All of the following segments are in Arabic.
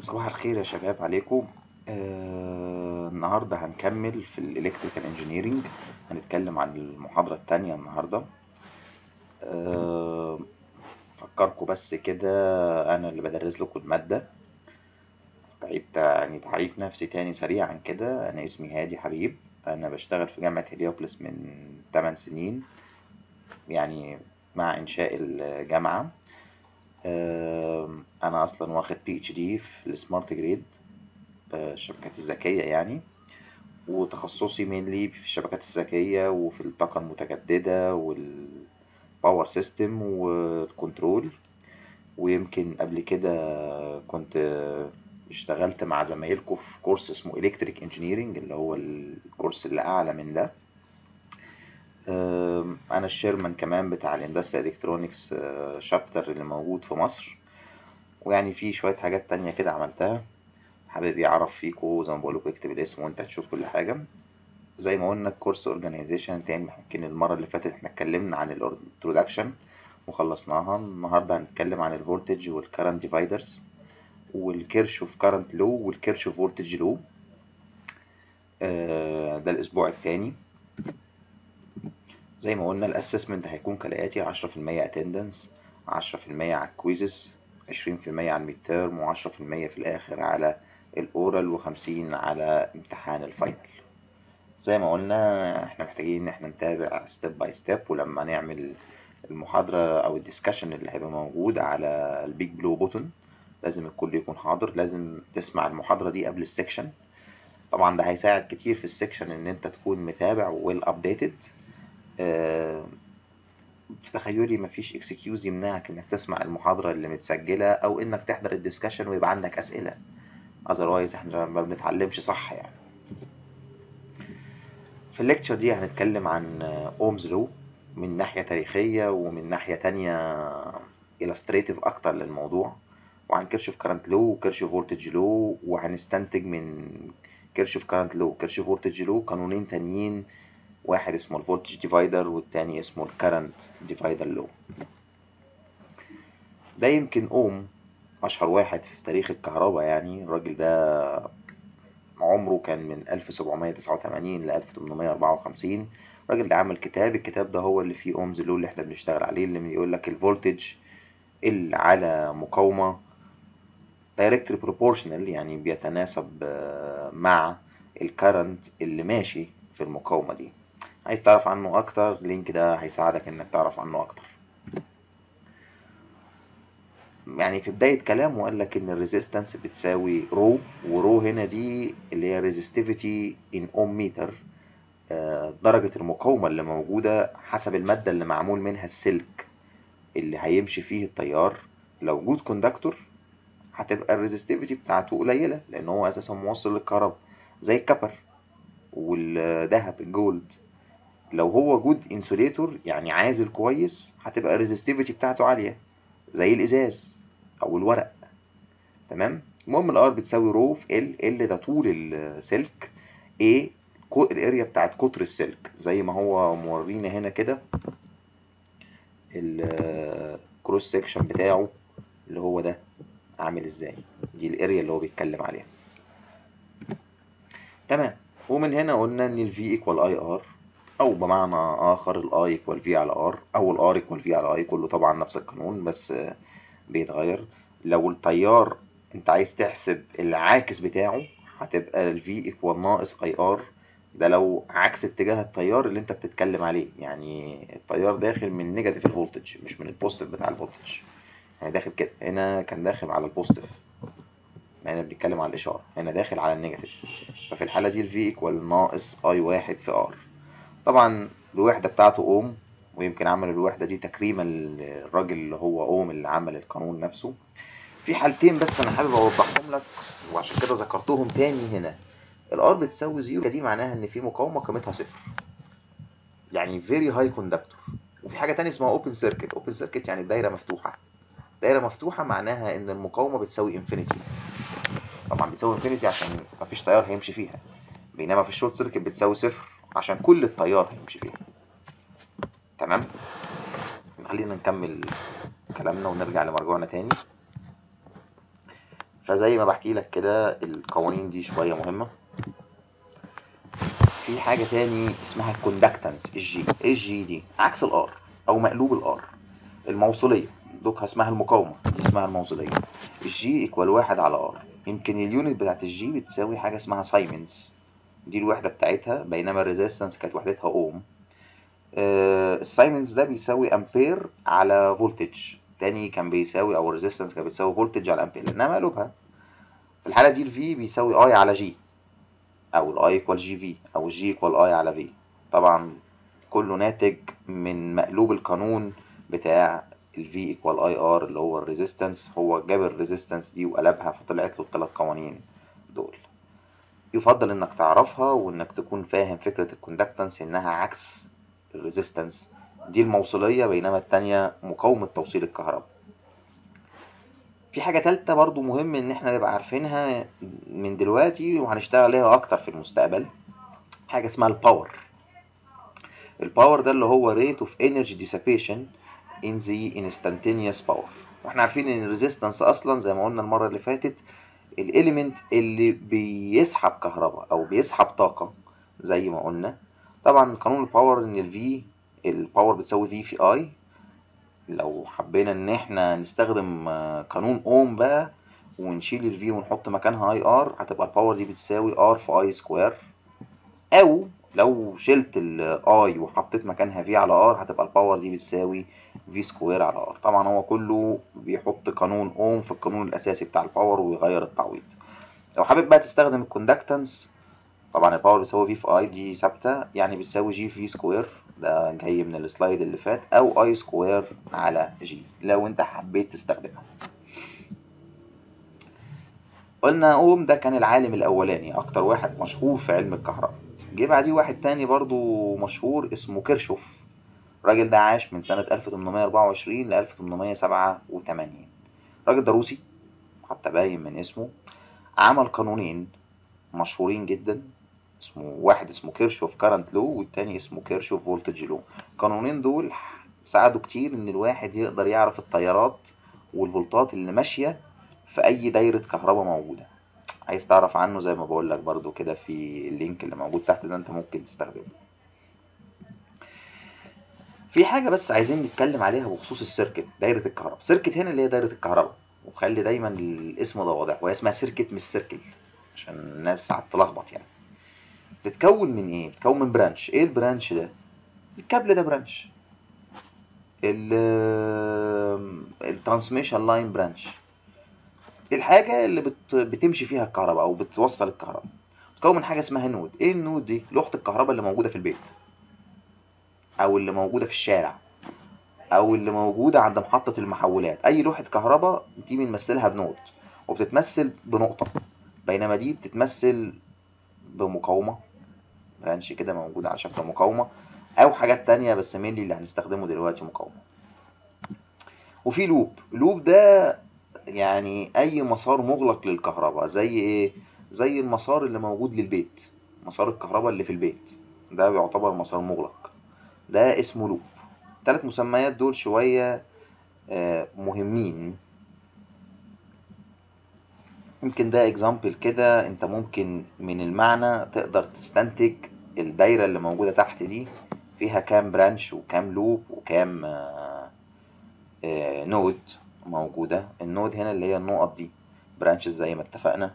صباح الخير يا شباب عليكم. آه النهاردة هنكمل في ال electrical engineering هنتكلم عن المحاضرة التانية النهاردة. آه فكركم بس كده أنا اللي بدرس لكم المادة. بعيد يعني تعريف نفسي تاني سريعا كده. أنا اسمي هادي حبيب. أنا بشتغل في جامعة هليوبلس من 8 سنين. يعني مع إنشاء الجامعة. آم، أنا أصلا واخد PhD في ال smart grid الشبكات الذكية يعني. وتخصصي mainly في الشبكات الذكية وفي الطاقة المتجددة وال power system وال control ويمكن قبل كده كنت اشتغلت مع زمايلكم في course اسمه electric engineering اللي هو ال course اللي أعلى من ده. أنا ال chairman كمان بتاع ال industrial electronics chapter اللي موجود في مصر. ويعني في شوية حاجات تانية كده عملتها. حابب يعرف فيكو زي ما بقول لكم اكتب الاسم وانت هتشوف كل حاجة. زي ما قلنا ال course organization تاني يمكن المرة اللي فاتت إحنا اتكلمنا عن ال introduction وخلصناها. النهارده هنتكلم عن الفولتج والكرنت ديفايدرز والكيرشوف كارنت لو والكيرشوف فولتج لو ده الأسبوع الثاني زي ما قلنا ال assessment هيكون كالآتي 10% attendance 10% على ال quizzes 20% على ال midterm و10% في الآخر على ال oral و50 على امتحان ال final. زي ما قلنا إحنا محتاجين إن إحنا نتابع step by step ولما نعمل المحاضرة أو ال discussion اللي هيبقى موجود على ال BigBlueButton لازم الكل يكون حاضر لازم تسمع المحاضرة دي قبل ال section طبعا ده هيساعد كتير في ال section إن أنت تكون متابع well updated في تخيلي مفيش excuse يمنعك إنك تسمع المحاضرة اللي متسجلة أو إنك تحضر ال discussion ويبقى عندك أسئلة. otherwise إحنا ما بنتعلمش صح يعني. في ال lecture دي هنتكلم عن Ohm's law من ناحية تاريخية ومن ناحية تانية illustrative أكتر للموضوع وعن Kirchhoff current law و Kirchhoff voltage law وهنستنتج من Kirchhoff current law و Kirchhoff voltage law قانونين تانيين واحد اسمه ال voltage divider والتاني اسمه ال current divider لو ده يمكن اوم أشهر واحد في تاريخ الكهرباء يعني. الراجل ده عمره كان من 1789 ل 1854 الراجل ده عمل كتاب. الكتاب ده هو اللي فيه Ohm's law اللي إحنا بنشتغل عليه اللي بيقول لك ال voltage اللي على مقاومة directly proportional يعني بيتناسب مع ال current اللي ماشي في المقاومة دي. عايز تعرف عنه أكتر ال link ده هيساعدك إنك تعرف عنه أكتر. يعني في بداية كلامه قال لك إن ال resistance بتساوي rho و rho هنا دي اللي هي resistivity in ohm meter درجة المقاومة اللي موجودة حسب المادة اللي معمول منها السلك اللي هيمشي فيه التيار. لو good conductor هتبقى ال resistivity بتاعته قليلة لأن هو أساسا موصل للكهرباء زي ال copper والذهب ال gold. لو هو good insulator يعني عازل كويس هتبقى ال resistivity بتاعته عالية زي الإزاز أو الورق. تمام؟ المهم ال R بتساوي rho في ال L ده طول السلك A ال area بتاعت قطر السلك زي ما هو مورينا هنا كده ال cross section بتاعه اللي هو ده عامل إزاي؟ دي ال area اللي هو بيتكلم عليها. تمام؟ ومن هنا قلنا إن ال V equal IR أو بمعنى آخر ال I equal V على R. أو ال R equal V على I كله طبعا نفس القانون بس بيتغير. لو التيار أنت عايز تحسب العاكس بتاعه هتبقى ال V equal ناقص IR ده لو عكس اتجاه التيار اللي أنت بتتكلم عليه. يعني التيار داخل من negative ال voltage مش من ال positive بتاع ال voltage يعني داخل كده. هنا كان داخل على ال positive هنا بنتكلم على الإشارة. هنا داخل على ال negative ففي الحالة دي ال V equal ناقص I واحد في R. طبعا الوحدة بتاعته أوم ويمكن عمل الوحدة دي تكريما للراجل اللي هو أوم اللي عمل القانون نفسه. في حالتين بس أنا حابب أوضحهم لك وعشان كده ذكرتهم تاني هنا. ال R بتساوي zero دي معناها إن في مقاومة قيمتها صفر. يعني very high conductor. وفي حاجة تانية اسمها open circuit. open circuit يعني الدايرة مفتوحة. دايرة مفتوحة معناها إن المقاومة بتساوي infinity طبعا بتساوي infinity عشان مفيش تيار هيمشي فيها. بينما في ال short circuit بتساوي صفر. عشان كل التيار هيمشي فيها. تمام؟ خلينا نكمل كلامنا ونرجع لمرجوعنا تاني. فزي ما بحكي لك كده القوانين دي شوية مهمة. في حاجة تاني اسمها ال conductance ال G ال G دي عكس ال R أو مقلوب الار الموصليه دوكها اسمها المقاومة دي اسمها الموصليه ال G equal واحد على R يمكن ال unit بتاعت ال G بتساوي حاجة اسمها سايمنز دي الوحدة بتاعتها بينما ال resistance كانت وحدتها اوم آه، السايمنز ده بيساوي امبير على voltage تاني كان بيساوي أو ال resistance كان بيساوي voltage على امبير لأنها مقلوبها في الحالة دي ال V بيساوي I على G أو ال I equal G V أو ال G equal I على V طبعا كله ناتج من مقلوب القانون بتاع ال V equal I R اللي هو ال resistance هو جاب ال resistance دي وقلبها فطلعت له الثلاث قوانين دول. يفضل إنك تعرفها وإنك تكون فاهم فكرة ال conductance إنها عكس ال resistance دي الموصلية بينما التانية مقاومة توصيل الكهرباء. في حاجة تالتة برضو مهم إن إحنا نبقى عارفينها من دلوقتي وهنشتغل عليها أكتر في المستقبل. حاجة اسمها ال power ال power ده اللي هو rate of energy dissipation in the instantaneous power. وإحنا عارفين إن ال resistance أصلا زي ما قلنا المرة اللي فاتت ال element اللي بيسحب كهرباء أو بيسحب طاقة زي ما قلنا. طبعا قانون ال power إن ال V ال power بتساوي V في I لو حبينا إن إحنا نستخدم قانون اوم بقى ونشيل ال V ونحط مكانها I R هتبقى ال power دي بتساوي R في I square أو لو شلت ال I وحطيت مكانها V على R هتبقى ال power دي بتساوي V square على R طبعا هو كله بيحط قانون اوم في القانون الأساسي بتاع ال power ويغير التعويض. لو حابب بقى تستخدم ال conductance طبعا ال power بيساوي V في I دي ثابتة يعني بتساوي G V square ده جاي من ال slide اللي فات أو I square على G لو أنت حبيت تستخدمها. قلنا اوم ده كان العالم الأولاني أكتر واحد مشهور في علم الكهرباء. جه بعديه واحد تاني برضو مشهور اسمه كيرشوف. الراجل ده عاش من سنة 1824 ل 1887 الراجل ده روسي حتى باين من اسمه. عمل قانونين مشهورين جدا. اسمه واحد اسمه كيرشوف current law والتاني اسمه كيرشوف voltage law. القانونين دول ساعدوا كتير إن الواحد يقدر يعرف التيارات والفولتات اللي ماشية في أي دايرة كهرباء موجودة. عايز تعرف عنه زي ما بقول لك برضو كده في ال link اللي موجود تحت ده انت ممكن تستخدمه. في حاجة بس عايزين نتكلم عليها بخصوص ال circuit دايرة الكهرباء. circuit هنا اللي هي دايرة الكهرباء. وخلي دايما الاسم ده واضح وهي اسمها circuit مش circle عشان الناس ساعات تلخبط يعني. بتتكون من إيه؟ بتتكون من branch. إيه ال branch ده؟ الكابل ده branch. ال transmission line branch. الحاجة اللي بت... بتمشي فيها الكهرباء أو بتوصل الكهرباء. بتتكون من حاجة اسمها node. إيه ال node دي؟ لوحة الكهرباء اللي موجودة في البيت. أو اللي موجودة في الشارع. أو اللي موجودة عند محطة المحولات. أي لوحة كهرباء دي بنمثلها ب node. وبتتمثل بنقطة. بينما دي بتتمثل بمقاومة. branch كده موجود على شكل مقاومة. أو حاجات تانية بس مين اللي هنستخدمه دلوقتي مقاومة. وفي loop. loop ده يعني أي مسار مغلق للكهرباء زي إيه؟ زي المسار اللي موجود للبيت مسار الكهرباء اللي في البيت. ده بيعتبر مسار مغلق. ده اسمه loop. الثلاث مسميات دول شوية آه، مهمين. يمكن ده example كده أنت ممكن من المعنى تقدر تستنتج الدايرة اللي موجودة تحت دي. فيها كام branch وكام loop وكام آه، آه، node موجودة. ال node هنا اللي هي النقط دي branches زي ما اتفقنا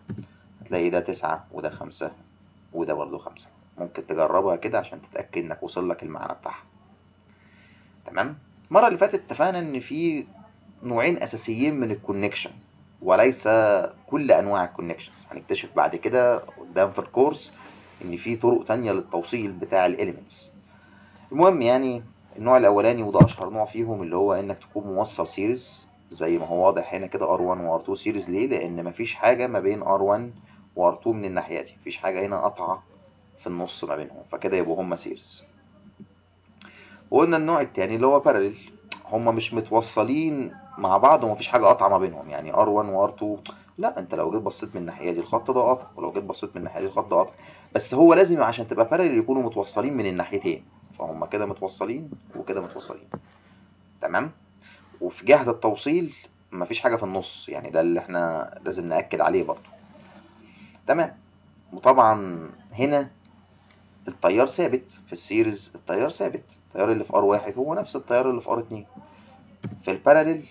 هتلاقي ده تسعة وده خمسة وده برضو خمسة. ممكن تجربها كده عشان تتأكد إنك وصل لك المعنى بتاعها. تمام؟ المرة اللي فاتت اتفقنا إن في نوعين أساسيين من ال connection وليس كل أنواع ال connections هنكتشف بعد كده قدام في الكورس إن في طرق تانية للتوصيل بتاع ال elements المهم يعني النوع الأولاني وده اشهر نوع فيهم اللي هو إنك تكون موصل series زي ما هو واضح هنا كده R1 و R2 series. ليه؟ لأن مفيش حاجة ما بين R1 و R2 من الناحية دي. مفيش حاجة هنا قاطعة في النص ما بينهم. فكده يبقوا هما series. وقلنا النوع التاني اللي هو parallel هما مش متوصلين مع بعض ومفيش حاجة قاطعة ما بينهم. يعني R1 و R2 لا أنت لو جيت بصيت من الناحية دي الخط ده قطع ولو جيت بصيت من الناحية دي الخط ده قطع بس هو لازم عشان تبقى parallel يكونوا متوصلين من الناحيتين. فهم كده متوصلين وكده متوصلين. تمام؟ وفي جهة التوصيل مفيش حاجة في النص يعني ده اللي إحنا لازم نأكد عليه برضو تمام. وطبعا هنا التيار ثابت في ال series التيار ثابت. التيار اللي في R واحد هو نفس التيار اللي في R اتنين. في ال parallel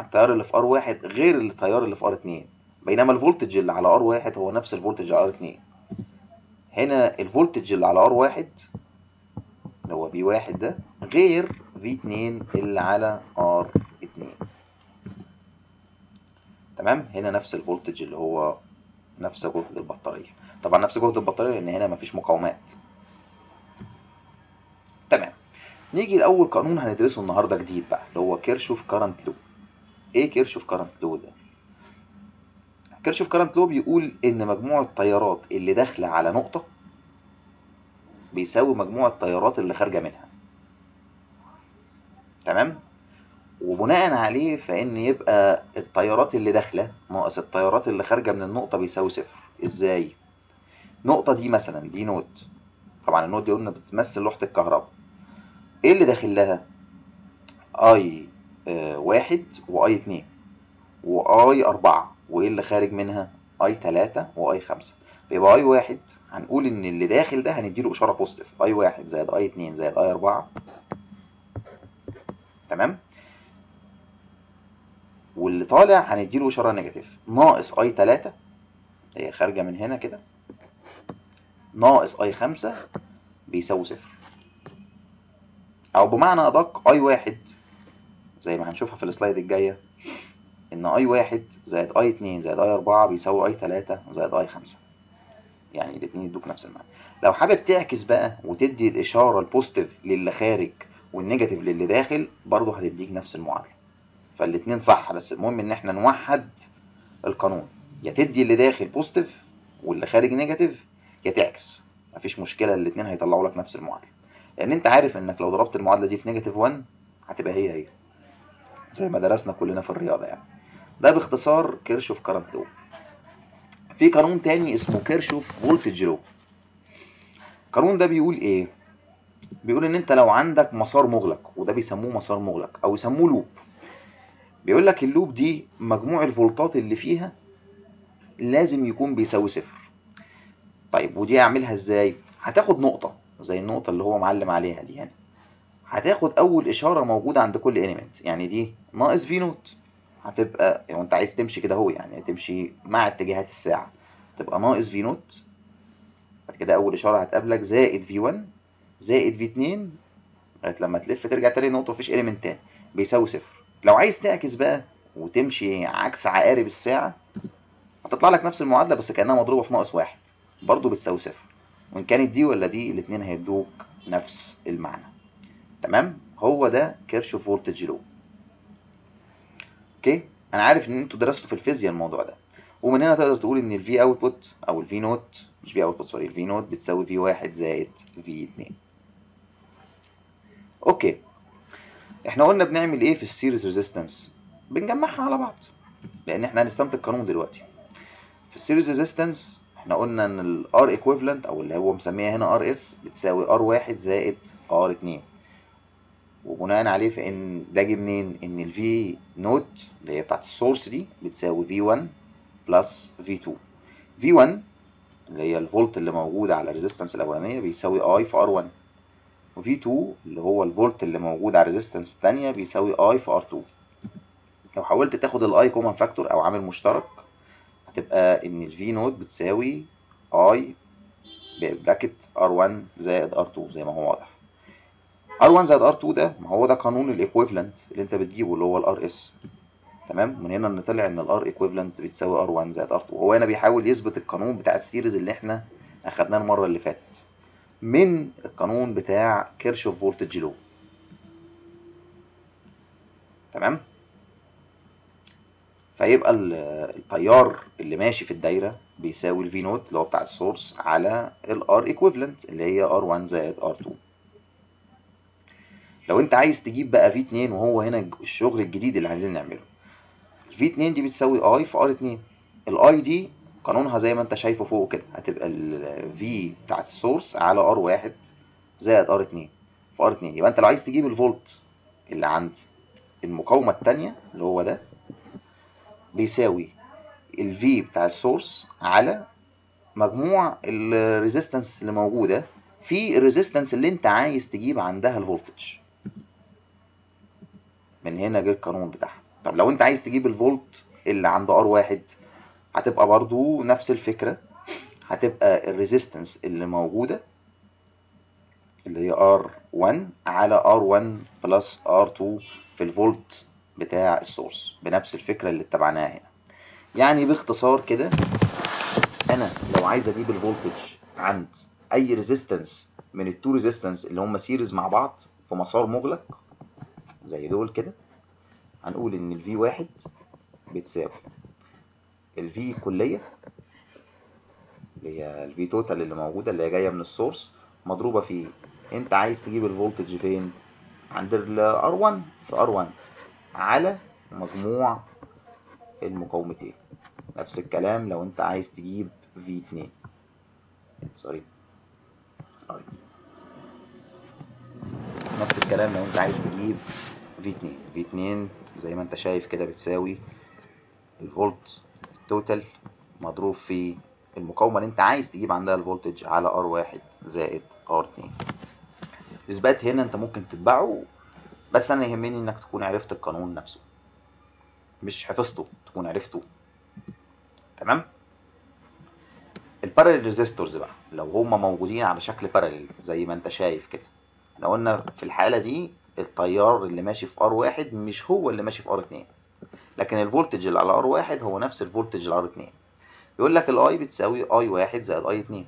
التيار اللي في R واحد غير التيار اللي في R اتنين. بينما ال voltage اللي على R واحد هو نفس ال voltage على R اتنين. هنا ال voltage اللي على R واحد اللي هو V واحد ده غير V اتنين اللي على R اتنين. تمام؟ هنا نفس الفولتج اللي هو نفس جهد البطارية. طبعا نفس جهد البطارية لأن هنا مفيش مقاومات. تمام. نيجي لأول قانون هندرسه النهاردة جديد بقى اللي هو كيرشوف current law إيه كيرشوف current law ده؟ كيرشوف current law بيقول إن مجموع التيارات اللي داخلة على نقطة بيساوي مجموع التيارات اللي خارجة منها تمام؟ وبناء عليه فإن يبقى التيارات اللي داخلة ناقص التيارات اللي خارجة من النقطة بيساوي صفر إزاي؟ نقطة دي مثلا دي node طبعا ال node دي قلنا بتمثل لوحة الكهرباء إيه اللي داخل لها؟ I آه واحد و I اتنين و I أربعة وإيه اللي خارج منها؟ I تلاتة و I خمسة يبقى I واحد. هنقول إن اللي داخل ده هنديله إشارة positive I واحد زائد I اتنين زائد I أربعة. تمام؟ واللي طالع هنديله إشارة negative ناقص I 3 هي خارجة من هنا كده. ناقص I 5 بيساوي صفر. أو بمعنى أدق I واحد زي ما هنشوفها في ال slide الجاية. إن I واحد زائد I 2 زائد I 4 بيساوي I 3 زائد I 5 يعني الاثنين يدوك نفس المعنى. لو حابب تعكس بقى وتدي الإشارة ال positive للي خارج وال negative للي داخل برضه هتديك نفس المعادلة. فالاتنين صح بس المهم إن إحنا نوحد القانون. يا تدي اللي داخل positive واللي خارج negative يا تعكس. مفيش مشكلة الاتنين هيطلعوا لك نفس المعادلة. لأن أنت عارف إنك لو ضربت المعادلة دي في negative 1 هتبقى هي هي. زي ما درسنا كلنا في الرياضة يعني. ده باختصار كيرشوف current law في قانون تاني اسمه كيرشوف voltage law القانون ده بيقول إيه؟ بيقول إن أنت لو عندك مسار مغلق وده بيسموه مسار مغلق أو يسموه loop بيقول لك ال loop دي مجموع الفولتات اللي فيها لازم يكون بيساوي صفر. طيب ودي أعملها إزاي؟ هتاخد نقطة زي النقطة اللي هو معلم عليها دي يعني. هتاخد أول إشارة موجودة عند كل element يعني دي ناقص V naught هتبقى لو انت عايز تمشي كده اهو يعني تمشي مع اتجاهات الساعة. تبقى ناقص V naught بعد كده أول إشارة هتقابلك زائد V 1 زائد V 2 لغاية لما تلف ترجع تاني نقطة مفيش element تاني بيساوي صفر. لو عايز تعكس بقى وتمشي عكس عقارب الساعة هتطلع لك نفس المعادلة بس كأنها مضروبة في ناقص واحد برضه بتساوي صفر. وإن كانت دي ولا دي الاتنين هيدوك نفس المعنى. تمام؟ هو ده كيرشوف voltage law okay؟ أنا عارف ان أنتوا درستوا في الفيزياء الموضوع ده. ومن هنا تقدر تقول إن ال V output أو ال V naught مش V output sorry ال V naught بتساوي V واحد زائد V اتنين. Okay. إحنا قلنا بنعمل إيه في ال series resistance بنجمعها على بعض لأن إحنا هنستنتج قانون دلوقتي. في ال series resistance إحنا قلنا إن ال R equivalent أو اللي هو مسميها هنا R S بتساوي R واحد زائد R اتنين. وبناء عليه فان ده جه منين؟ إن ال V naught اللي هي بتاعت ال source دي بتساوي V 1 plus V 2 V 1 اللي هي الفولت اللي موجود على ال resistance الأولانية بيساوي I في R 1 و V 2 اللي هو الفولت اللي موجود على ال resistance الثانية بيساوي I في R 2 لو حاولت تاخد ال I common factor أو عامل مشترك هتبقى إن ال V naught بتساوي I bracket R1 زائد R2 زي ما هو واضح. R1 زائد R2 ده ما هو ده قانون ال equivalent اللي انت بتجيبه اللي هو ال R S تمام؟ من هنا إن طلع ان ال R equivalent بتساوي R1 زائد R2 هو هنا بيحاول يثبت القانون بتاع ال series اللي إحنا أخدناه المرة اللي فاتت. من القانون بتاع Kirchhoff voltage law. تمام؟ فيبقى التيار اللي ماشي في الدايرة بيساوي ال V naught اللي هو بتاع ال source على ال R equivalent اللي هي R1 زائد R2 لو انت عايز تجيب بقى V 2 وهو هنا الشغل الجديد اللي عايزين نعمله. ال V 2 دي بتساوي I في R 2 ال I دي قانونها زي ما انت شايفه فوق كده. هتبقى ال V بتاعت ال source على R 1 زائد R 2 في R 2 يبقى انت لو عايز تجيب الفولت اللي عند المقاومة الثانية اللي هو ده بيساوي الفي بتاع السورس على مجموع ال resistance اللي موجودة في ال resistance اللي انت عايز تجيب عندها ال voltage من هنا جه القانون بتاعها. طب لو انت عايز تجيب الفولت اللي عند R واحد هتبقى برضو نفس الفكرة. هتبقى ال resistance اللي موجودة اللي هي R1 على R1 plus R2 في الفولت بتاع ال source بنفس الفكرة اللي اتبعناها هنا. يعني باختصار كده أنا لو عايز أجيب ال voltage عند أي resistance من ال two resistance اللي هم series مع بعض في مسار مغلق زي دول كده هنقول إن ال V واحد بتساوي ال V كلية اللي هي ال V total اللي موجودة اللي هي جاية من ال source مضروبة في أنت عايز تجيب ال voltage فين؟ عند ال R1 في R1 على مجموع المقاومتين. نفس الكلام لو أنت عايز تجيب V2 Sorry نفس الكلام لو انت عايز تجيب V2 V2 زي ما انت شايف كده بتساوي الفولت ال total مضروب في المقاومة اللي انت عايز تجيب عندها ال voltage على R1 زائد R2 الإثبات هنا انت ممكن تتبعه بس أنا يهمني انك تكون عرفت القانون نفسه. مش حفظته تكون عرفته. تمام؟ ال parallel resistors بقى لو هما موجودين على شكل parallel زي ما انت شايف كده. إحنا قلنا في الحالة دي التيار اللي ماشي في R1 مش هو اللي ماشي في R2 لكن ال voltage اللي على R1 هو نفس ال voltage اللي على R2 يقول لك ال I بتساوي I واحد زائد I 2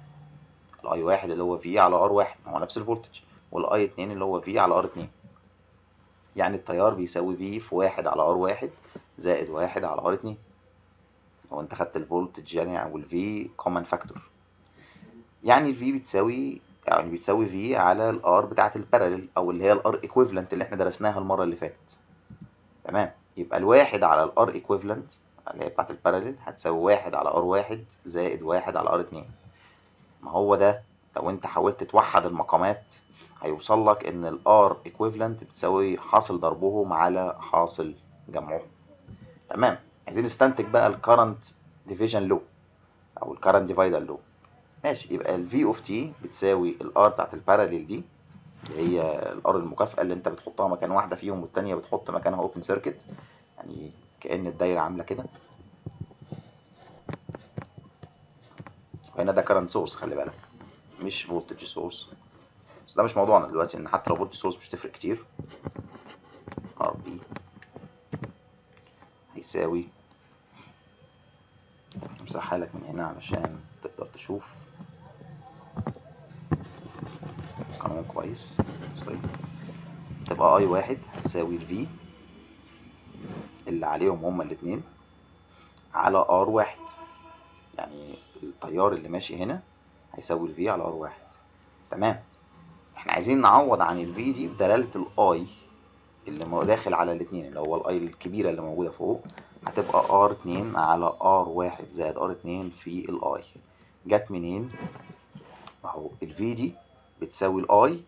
ال I واحد اللي هو V على R واحد هو نفس ال voltage وال I 2 اللي هو V على R 2 يعني التيار بيساوي V في واحد على R واحد زائد واحد على R 2 لو انت خدت ال voltage يعني أو ال V common factor يعني ال V بتساوي يعني بتساوي V على ال R بتاعت ال parallel أو اللي هي ال R equivalent اللي إحنا درسناها المرة اللي فاتت. تمام؟ يبقى الواحد على ال R equivalent اللي هي بتاعت ال parallel هتساوي واحد على R واحد زائد واحد على R اتنين. ما هو ده؟ لو أنت حاولت توحد المقامات هيوصل لك إن ال R equivalent بتساوي حاصل ضربهم على حاصل جمعهم تمام؟ عايزين نستنتج بقى ال current division law أو ال current divider law ماشي يبقى ال V of t بتساوي ال R بتاعت ال parallel دي اللي هي ال R المكافئه اللي انت بتحطها مكان واحدة فيهم والتانية بتحط مكانها open circuit يعني كأن الدايرة عاملة كده. وهنا ده current source خلي بالك. مش voltage source بس ده مش موضوعنا دلوقتي ان حتى لو voltage source مش تفرق كتير. R P هيساوي امسحها لك من هنا علشان تقدر تشوف. قانون كويس. طيب. تبقى I واحد هتساوي ال V اللي عليهم هما الاتنين على R واحد. يعني التيار اللي ماشي هنا هيساوي ال V على R واحد. تمام. إحنا عايزين نعوض عن ال V دي بدلالة ال I اللي داخل على الاتنين اللي هو ال I الكبيرة اللي موجودة فوق هتبقى R اتنين على R واحد زائد R اتنين في ال I جت منين؟ اهو الفي دي بتساوي الاي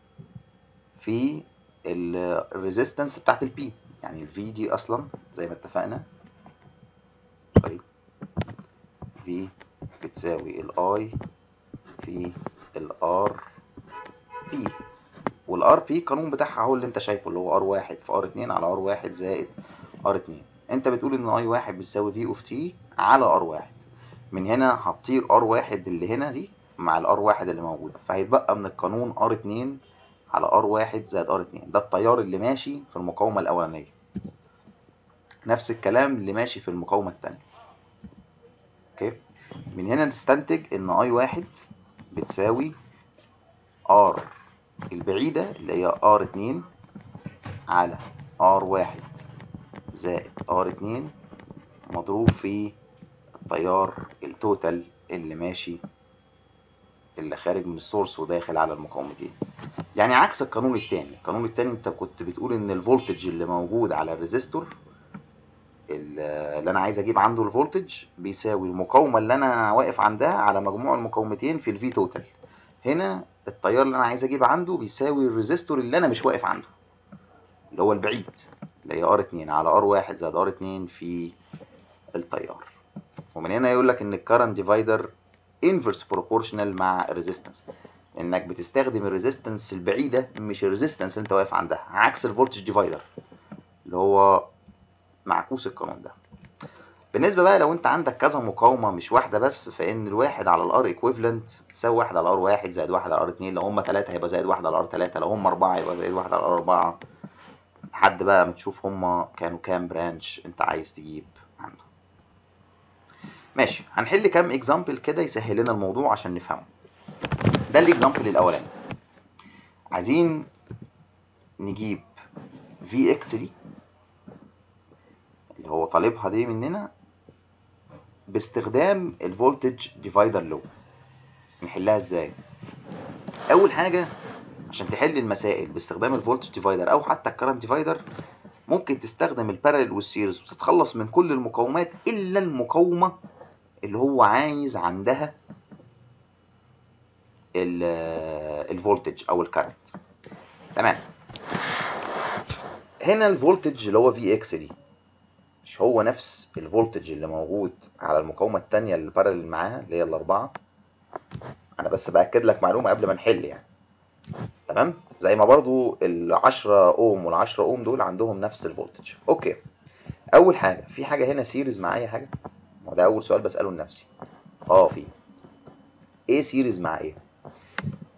في الريزيستنس بتاعت البي يعني الفي دي أصلا زي ما اتفقنا. طيب. V بتساوي ال I في ال R P وال R P القانون بتاعها هو اللي انت شايفه اللي هو R واحد. في R اتنين على R واحد زائد R اتنين. انت بتقول إن I واحد بتساوي V of T على R واحد. من هنا هتطير R واحد اللي هنا دي مع ال R واحد اللي موجودة فهيتبقى من القانون R اتنين على R واحد زائد R اتنين. ده التيار اللي ماشي في المقاومة الأولانية. نفس الكلام اللي ماشي في المقاومة التانية. Okay؟ من هنا نستنتج إن I واحد بتساوي R البعيدة اللي هي R اتنين على R واحد زائد R اتنين مضروب في التيار ال total اللي ماشي اللي خارج من ال source وداخل على المقاومتين. يعني عكس القانون التاني. القانون التاني انت كنت بتقول إن ال voltage اللي موجود على ال resistor اللي أنا عايز أجيب عنده ال voltage بيساوي المقاومة اللي أنا واقف عندها على مجموع المقاومتين في ال V total هنا التيار اللي أنا عايز أجيب عنده بيساوي ال resistor اللي أنا مش واقف عنده اللي هو البعيد اللي هي R 2 على R 1 زائد R 2 في التيار. ومن هنا يقول لك إن ال current divider inverse proportional مع ال resistance إنك بتستخدم ال resistance البعيدة مش ال resistance أنت واقف عندها عكس ال voltage divider اللي هو معكوس القانون ده. بالنسبة بقى لو أنت عندك كذا مقاومة مش واحدة بس فإن الواحد على ال R equivalent تساوي واحد على ال R واحد زائد واحد على ال R اتنين. لو هم ثلاثة هيبقى زائد واحد على ال R ثلاثة لو هم أربعة هيبقى زائد واحد على ال R أربعة. لحد بقى ما تشوف هم كانوا كام branch أنت عايز تجيب. ماشي. هنحل كام example كده يسهل لنا الموضوع عشان نفهمه. ده ال example الأولاني. عايزين نجيب V X دي اللي هو طالبها دي مننا باستخدام ال voltage divider لو نحلها إزاي؟ أول حاجة عشان تحل المسائل باستخدام ال voltage divider أو حتى ال current divider ممكن تستخدم ال parallel وال series وتتخلص من كل المقاومات إلا المقاومة اللي هو عايز عندها ال voltage أو ال current تمام. هنا ال voltage اللي هو V X دي مش هو نفس ال voltage اللي موجود على المقاومة الثانية اللي parallel معاها اللي هي الأربعة؟ أنا بس بأكد لك معلومة قبل ما نحل يعني. تمام؟ زي ما برضو ال 10 أوم وال 10 أوم دول عندهم نفس ال voltage. Okay. أول حاجة في حاجة هنا series مع اي حاجة؟ هو ده أول سؤال بسأله لنفسي. آه في. إيه series مع إيه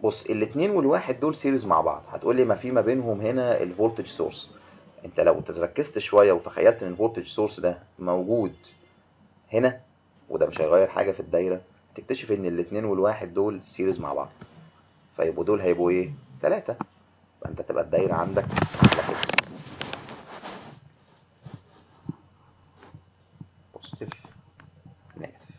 بص الاثنين والواحد دول series مع بعض. هتقول لي ما في ما بينهم هنا ال voltage source أنت لو ركزت شوية وتخيلت إن ال voltage source ده موجود هنا وده مش هيغير حاجة في الدايرة تكتشف إن الاثنين والواحد دول series مع بعض. فيبقوا دول هيبقوا إيه؟ ثلاثة فأنت تبقى الدايرة عندك على كده Positive negative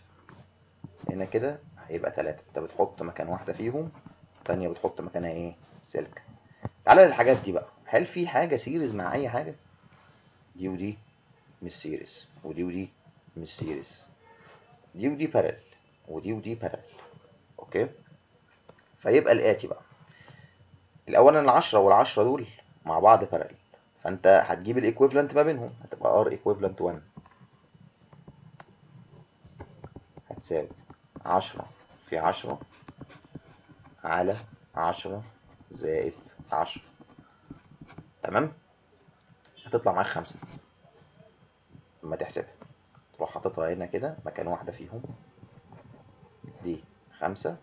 هنا كده هيبقى ثلاثة انت بتحط مكان واحدة فيهم الثانية بتحط مكانها إيه؟ سلك. تعالى للحاجات دي بقى. هل في حاجة series مع أي حاجة؟ دي ودي مش series ودي ودي مش series دي ودي parallel ودي ودي parallel okay؟ فيبقى الآتي بقى. الاولا العشرة والعشرة دول مع بعض parallel فأنت هتجيب ال equivalent ما بينهم. هتبقى R equivalent 1 هتساوي. عشرة. في عشرة. على عشرة زائد عشرة. تمام؟ هتطلع معاك خمسة. لما تحسبها. تروح حاططها هنا كده مكان واحدة فيهم. دي خمسة.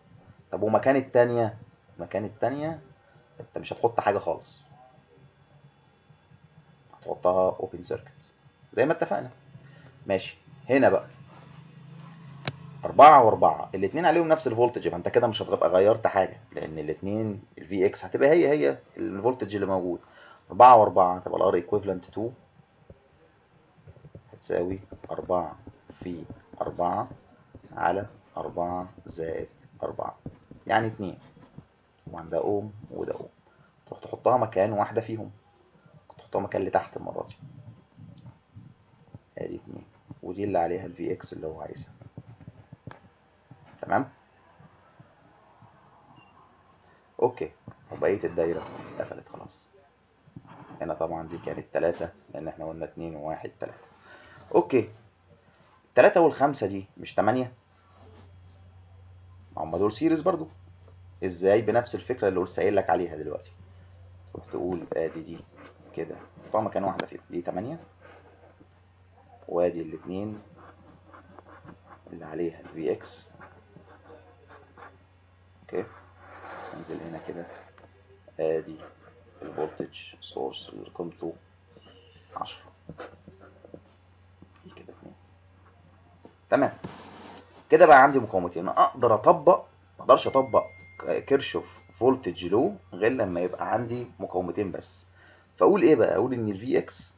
طب ومكان التانية؟ مكان التانية؟ أنت مش هتحط حاجة خالص. هتحطها open circuit زي ما اتفقنا. ماشي. هنا بقى. أربعة وأربعة. الاتنين عليهم نفس ال voltage يبقى أنت كده مش هتبقى غيرت حاجة لأن الاتنين ال V X هتبقى هي هي ال voltage اللي موجود. أربعة وأربعة هتبقى ال R equivalent 2 هتساوي أربعة في أربعة على أربعة زائد أربعة. يعني اتنين. وعندها أوم وده أوم. تروح تحطها مكان واحدة فيهم. تحطها مكان اللي تحت المرة دي. ادي اتنين. ودي اللي عليها ال V X اللي هو عايزها. تمام؟ Okay. وبقية الدايرة اتقفلت خلاص. هنا طبعا دي كانت تلاتة لأن إحنا قلنا اتنين وواحد تلاتة. Okay. التلاتة والخمسة دي مش تمانية؟ هما دول series برضو. إزاي بنفس الفكرة اللي قلت لسه قايل لك عليها دلوقتي؟ تروح تقول آدي دي كده. طبعا مكان واحدة فيهم. دي تمانية. وآدي الاتنين اللي عليها ال V X okay. أنزل هنا كده. آدي ال voltage source اللي قيمته عشرة. دي كده اتنين. تمام. كده بقى عندي مقاومتين. أنا أقدر أطبق ما أقدرش أطبق كيرشوف voltage law غير لما يبقى عندي مقاومتين بس. فأقول إيه بقى؟ أقول إن ال V X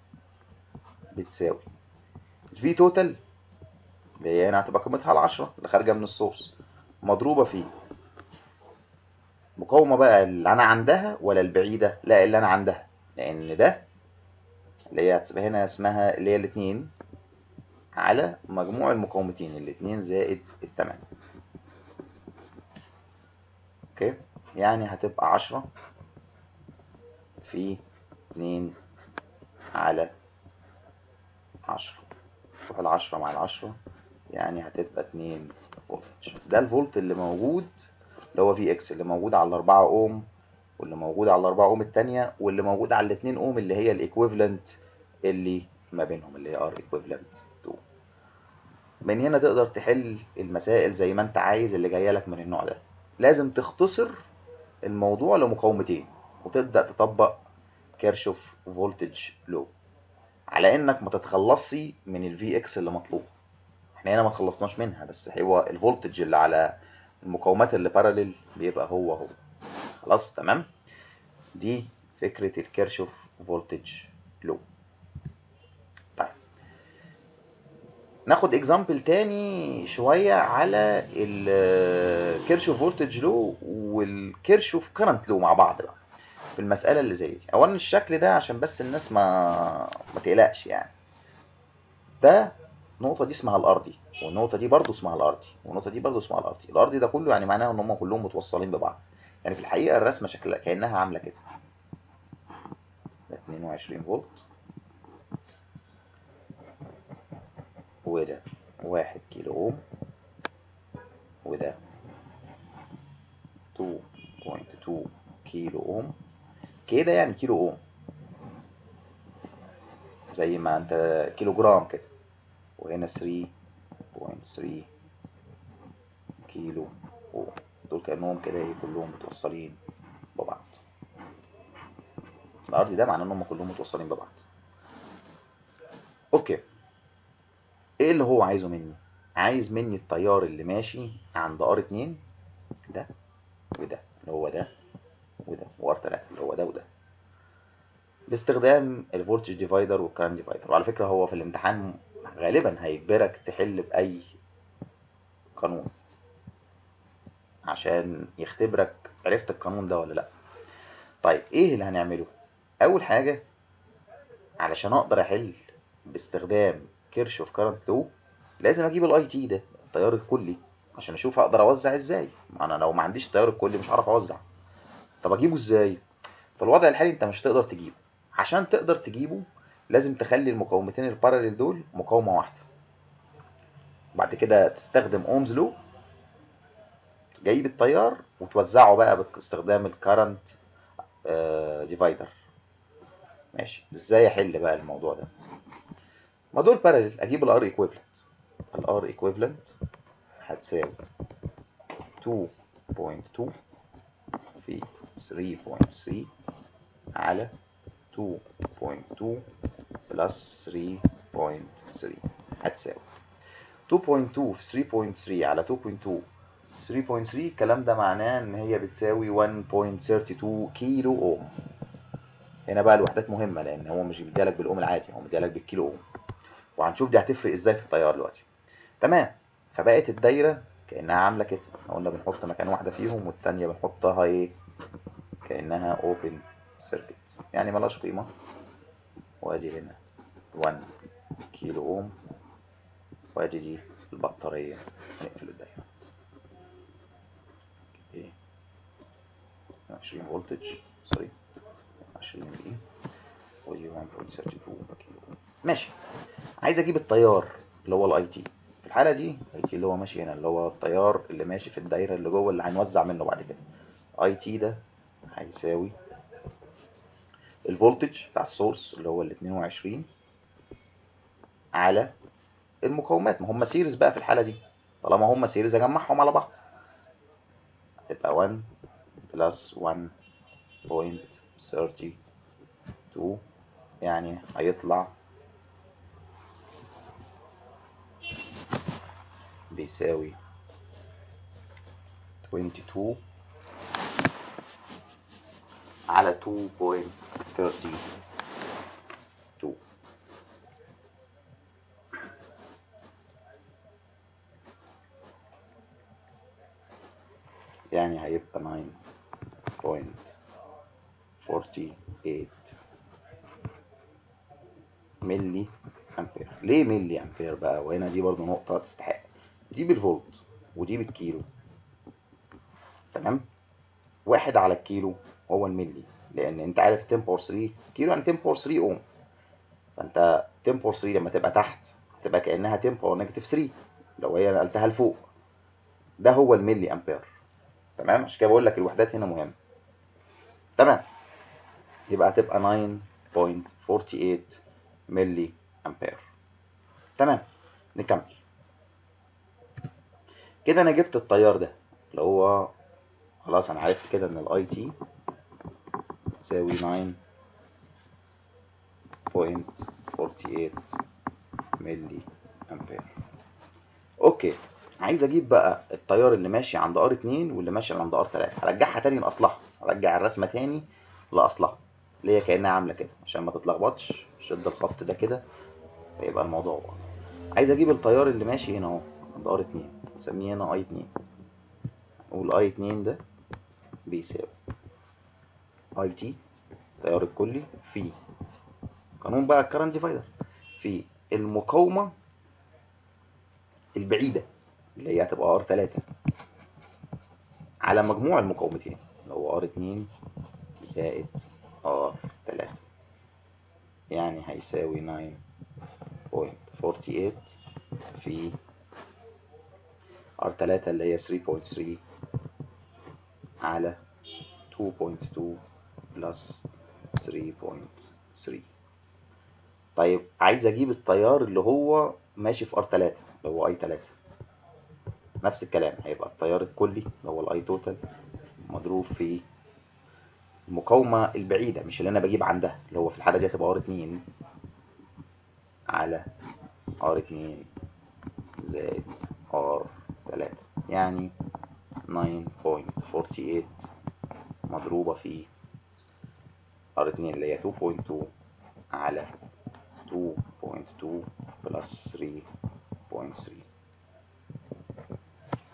بتساوي. ال V total اللي هي هنا هتبقى قيمتها العشرة اللي خارجة من ال source مضروبة في مقاومة بقى اللي أنا عندها ولا البعيدة؟ لا اللي أنا عندها. لأن ده اللي هي هنا اسمها اللي هي الاتنين على مجموع المقاومتين الاتنين زائد التمانية. أوكي؟ يعني هتبقى عشرة في اتنين على عشرة. تروح العشرة مع العشرة يعني هتبقى اتنين فولت ده الفولت اللي موجود اللي هو V X اللي موجود على الأربعة أوم واللي موجود على الأربعة أوم التانية واللي موجود على الاتنين أوم اللي هي ال equivalent اللي ما بينهم اللي هي R equivalent 2 من هنا تقدر تحل المسائل زي ما انت عايز اللي جاية لك من النوع ده. لازم تختصر الموضوع لمقاومتين وتبدأ تطبق كيرشوف voltage law على إنك ما تتخلصش من ال V X اللي مطلوب. إحنا هنا ما تخلصناش منها بس هو ال voltage اللي على المقاومات اللي parallel بيبقى هو هو. خلاص تمام؟ دي فكرة الكيرشوف voltage law. طيب. ناخد example تاني شوية على الكيرشوف voltage law والكيرشوف current law مع بعض بقى في المسألة اللي زي دي. اولا الشكل ده عشان بس الناس ما ما تقلقش يعني. ده النقطه دي اسمها الأرضي. والنقطة دي برضو اسمها الأرضي والنقطة دي برضو اسمها الأرضي. الأرضي ده كله يعني معناه إن هم كلهم متوصلين ببعض. يعني في الحقيقة الرسمة شكلها كأنها عاملة كده. ده 22 فولت. وده واحد كيلو أوم. وده 2.2 كيلو أوم. كده يعني كيلو أوم. زي ما أنت كيلو جرام كده. وهنا 3.3 كيلو اوم دول كأنهم كده إيه كلهم متوصلين ببعض. ال earth ده معناه إن هم كلهم متوصلين ببعض. okay. إيه اللي هو عايزه مني؟ عايز مني التيار اللي ماشي عند R 2 ده وده اللي هو ده وده و R 3 اللي هو ده وده. باستخدام ال voltage divider وال current divider وعلى فكرة هو في الامتحان غالبا هيجبرك تحل بأي قانون. عشان يختبرك عرفت القانون ده ولا لأ. طيب إيه اللي هنعمله؟ أول حاجة علشان أقدر أحل باستخدام كيرشوف current law لازم أجيب ال I T ده التيار الكلي عشان أشوف أقدر أوزع إزاي. ما أنا لو ما عنديش التيار الكلي مش هعرف أوزع. طب أجيبه إزاي؟ في الوضع الحالي أنت مش هتقدر تجيبه. عشان تقدر تجيبه لازم تخلي المقاومتين ال parallel دول مقاومة واحدة. بعد كده تستخدم Ohm's law جايب التيار وتوزعه بقى باستخدام ال current divider ماشي. إزاي احل بقى الموضوع ده؟ ما دول parallel أجيب ال R equivalent ال R equivalent هتساوي 2.2 في 3.3 على 2.2 plus 3.3 هتساوي. 2.2 في 3.3 على 2.2 3.3 الكلام ده معناه إن هي بتساوي 1.32 كيلو أوم. هنا بقى الوحدات مهمة لأن هو مش بيديلك بالأوم العادي هو مديلك بالكيلو أوم. وهنشوف دي هتفرق إزاي في التيار دلوقتي. تمام. فبقت الدايرة كأنها عاملة كده. قلنا بنحط مكان واحدة فيهم والتانية بنحطها إيه؟ كأنها open circuit يعني ملهاش قيمة. وادي هنا 1 كيلو اوم وادي دي البطارية نقفل الدايره إيه 20 voltage sorry. 20 دي ودي 1.32 كيلو ماشي. عايز أجيب التيار اللي هو ال I T. في الحالة دي ال I T اللي هو ماشي هنا اللي هو التيار اللي ماشي في الدايرة اللي جوه اللي هنوزع منه بعد كده. I T ده هيساوي ال voltage بتاع ال source اللي هو ال 22 على المقاومات. ما هم series بقى في الحالة دي. طالما هم series أجمعهم على بعض. هتبقى 1 plus 1.32 يعني هيطلع بيساوي 22 على 2.32 يعني هيبقى 9.48 ملي أمبير. ليه ملي أمبير بقى؟ وهنا دي برضو نقطة تستحق. دي بالفولت ودي بالكيلو. تمام؟ واحد على الكيلو هو الملي. لأن أنت عارف 10 power 3 كيلو يعني 10 power 3 أوم. فأنت 10 power 3 لما تبقى تحت تبقى كأنها 10 power negative 3 لو هي نقلتها لفوق ده هو الملي أمبير. تمام؟ عشان كده بقول لك الوحدات هنا مهمة. تمام؟ يبقى هتبقى 9.48 ملي أمبير. تمام؟ نكمل. كده أنا جبت التيار ده اللي هو خلاص أنا عرفت كده إن ال I T تساوي 9.48 ملي امبير okay عايز أجيب بقى التيار اللي ماشي عند R 2 واللي ماشي عند R 3 هرجعها تاني لأصلها هرجع الرسمة تاني لأصلها. اللي هي كأنها عاملة كده عشان ما تتلخبطش شد الخط ده كده فيبقى الموضوع واضح. عايز أجيب التيار اللي ماشي هنا أهو عند R 2 نسميه هنا I 2 وال I 2 ده بيساوي. I T التيار الكلي في. قانون بقى ال current divider في المقاومة البعيدة اللي هي هتبقى R 3 على مجموع المقاومتين اللي هو R 2 زائد R 3 يعني هيساوي 9.48 في R 3 اللي هي 3.3 على 2.2 plus 3.3 طيب عايز أجيب التيار اللي هو ماشي في R 3 اللي هو I 3 نفس الكلام هيبقى التيار الكلي اللي هو ال I total مضروب في المقاومة البعيدة مش اللي أنا بجيب عندها اللي هو في الحالة دي هتبقى R 2 على R 2 زائد R 3 يعني 9.48 مضروبة في R 2 اللي هي 2.2 على 2.2 plus 3.3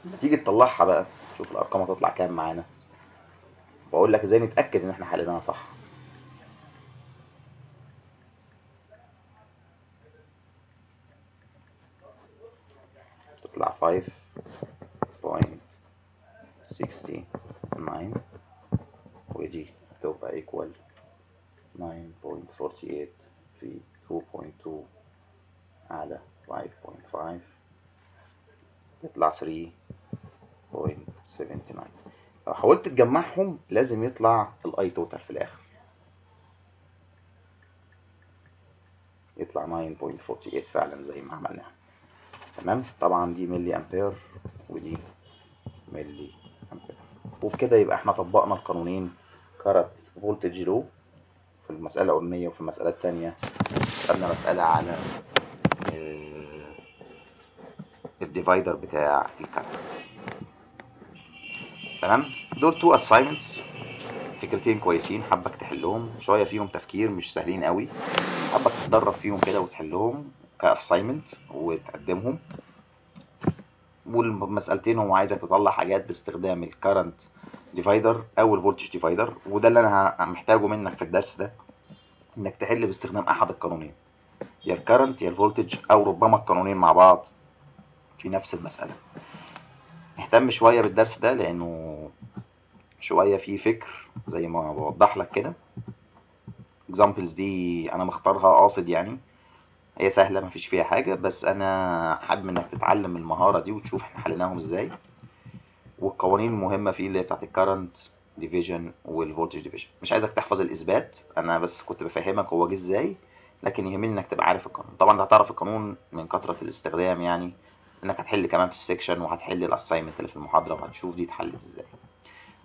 لما تيجي تطلعها بقى شوف الأرقام هتطلع كام معانا. بقول لك إزاي نتأكد إن إحنا حليناها صح. تطلع 5.69 ودي هتبقى equal 9.48 في 2.2 على 5.5 يطلع 3.79 لو حاولت تجمعهم لازم يطلع ال I total في الآخر. يطلع 9.48 فعلا زي ما عملناها. تمام؟ طبعا دي ملي امبير ودي ملي وبكده يبقى إحنا طبقنا القانونين. current voltage law في المسألة الأولانية وفي المسألة الثانية خدنا مسألة على ال divider بتاع ال current تمام؟ دول two assignments فكرتين كويسين حابك تحلهم. شوية فيهم تفكير مش سهلين قوي. حابك تتدرب فيهم كده وتحلهم ك assignment وتقدمهم. والمسألتين هو عايزك تطلع حاجات باستخدام ال current divider أو ال voltage divider وده اللي أنا محتاجه منك في الدرس ده إنك تحل باستخدام أحد القانونين يا ال current يا ال voltage أو ربما القانونين مع بعض في نفس المسألة. نهتم شوية بالدرس ده لأنه شوية فيه فكر زي ما بوضح لك كده. Examples دي أنا مختارها قاصد يعني. هي سهلة مفيش فيها حاجة بس أنا حابب إنك تتعلم المهارة دي وتشوف إحنا حليناهم إزاي. والقوانين المهمة فيه اللي هي بتاعت ال current division وال voltage division مش عايزك تحفظ الإثبات أنا بس كنت بفهمك هو جه إزاي لكن يهمني إنك تبقى عارف القانون. طبعا أنت هتعرف القانون من كثرة الاستخدام يعني إنك هتحل كمان في ال section وهتحل ال assignment اللي في المحاضرة وهتشوف دي اتحلت إزاي.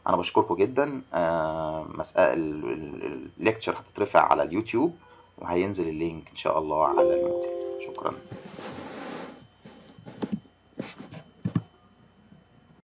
أنا بشكركم جدا. آه مسألة ال lecture هتترفع على اليوتيوب. وهينزل ال link إن شاء الله على ال Moodle شكرا.